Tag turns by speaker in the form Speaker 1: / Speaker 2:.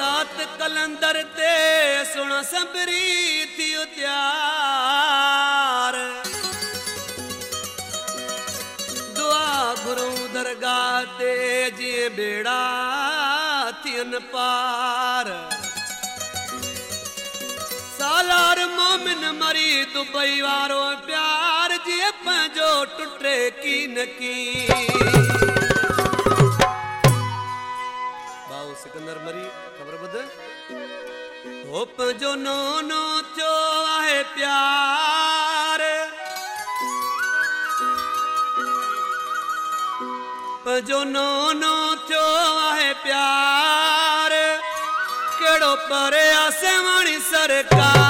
Speaker 1: रात कलंदर ते सुण संबरी थी उतार दुआ घुरूं दरगाह ते जीअं बेड़ा थियनि पार सालार मोमिन मरी दुबई वारो प्यार जीअं पंहिंजो टुटे की न की सिकंदर मरी ख़बर ॿुध हो जो नोनो थियो आहे प्यार। जो नोनो थियो आहे प्यार। कहिड़ो परे वाणी सरकार।